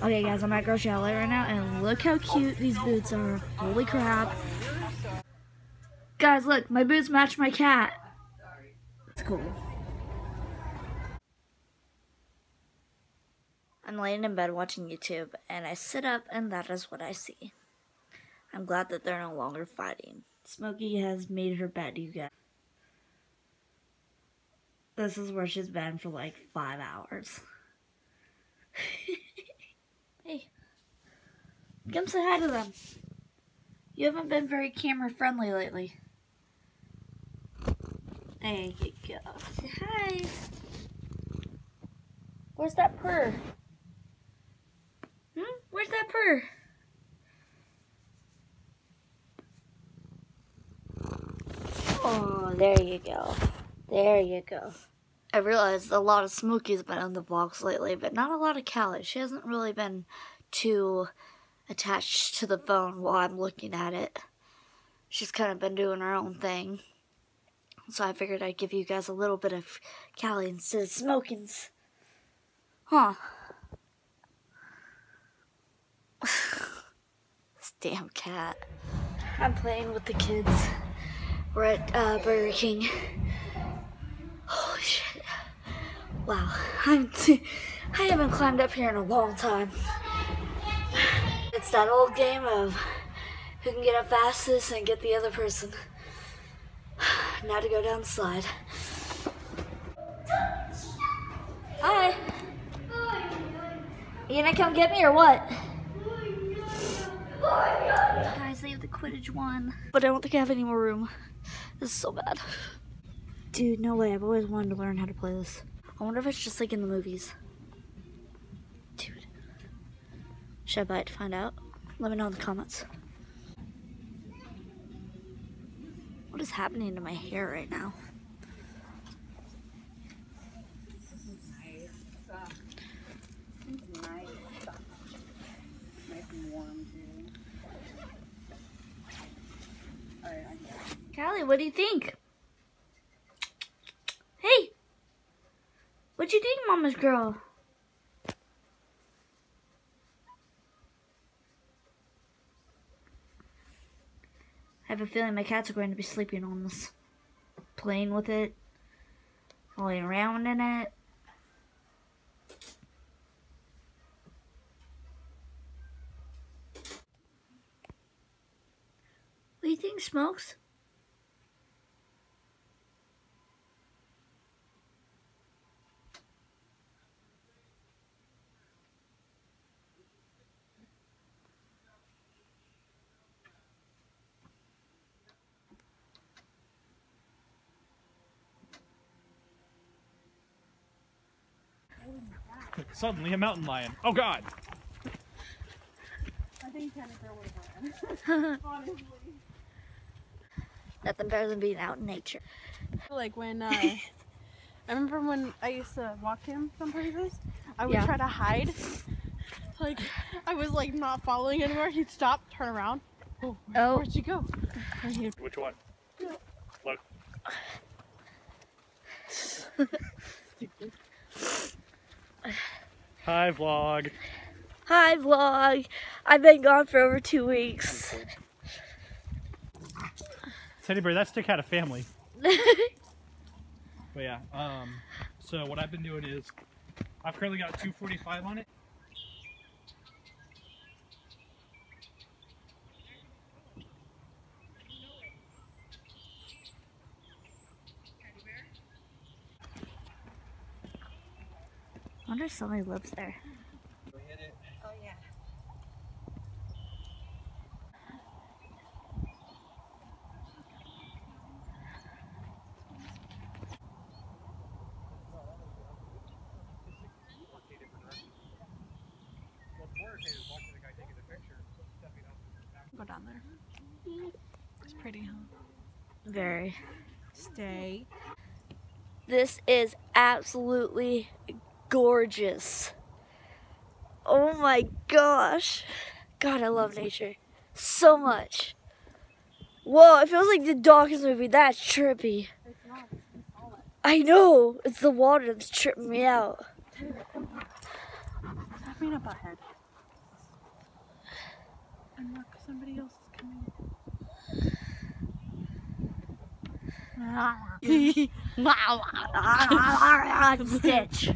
Okay guys, I'm at Grocery Outlet right now and look how cute these boots are. Holy crap. Guys, look, my boots match my cat. It's cool. I'm laying in bed watching YouTube and I sit up and that is what I see. I'm glad that they're no longer fighting. Smokey has made her bed, you guys. This is where she's been for like five hours. hey. Come say hi to them. You haven't been very camera friendly lately. There you go. Say hi. Where's that purr? Hmm? Where's that purr? Oh, there you go. There you go. I realized a lot of Smokey's been on the vlogs lately, but not a lot of Callie. She hasn't really been too attached to the phone while I'm looking at it. She's kind of been doing her own thing. So I figured I'd give you guys a little bit of Callie instead of Smoking's. Huh. this damn cat. I'm playing with the kids. We're at uh, Burger King. Holy shit. Wow. I'm haven't climbed up here in a long time. It's that old game of who can get up fastest and get the other person. Now to go down the slide. Hi. You gonna come get me or what? Guys, they have the Quidditch one. But I don't think I have any more room. This is so bad. Dude, no way. I've always wanted to learn how to play this. I wonder if it's just like in the movies. Dude. Should I buy it to find out? Let me know in the comments. What is happening to my hair right now? Callie, what do you think? Hey! What you think, Mama's girl? I have a feeling my cats are going to be sleeping on this. Playing with it. Rolling around in it. What do you think, Smokes? Suddenly a mountain lion. Oh god! I think Jennifer would win. Honestly. Nothing better than being out in nature. Like when, uh, I remember when I used to walk him some places, I would Yeah. try to hide. Like, I was like not following anywhere. He'd stop, turn around. Oh, where, Oh. where'd you go? Which one? Look. Hi, vlog. Hi, vlog. I've been gone for over two weeks. Teddy bear, that stick had a family. But yeah, um, so what I've been doing is, I've currently got 245 on it. I wonder if somebody lives there. oh yeah. Go down there. It's pretty, huh? Very. Stay. This is absolutely gorgeous. Oh my gosh. God, I love nature so much. Whoa, it feels like the Dawkins movie. That's trippy. It's not. It's solid. I know. It's the water that's tripping me out. Stop being a butthead. And look, somebody else is coming. Stitch.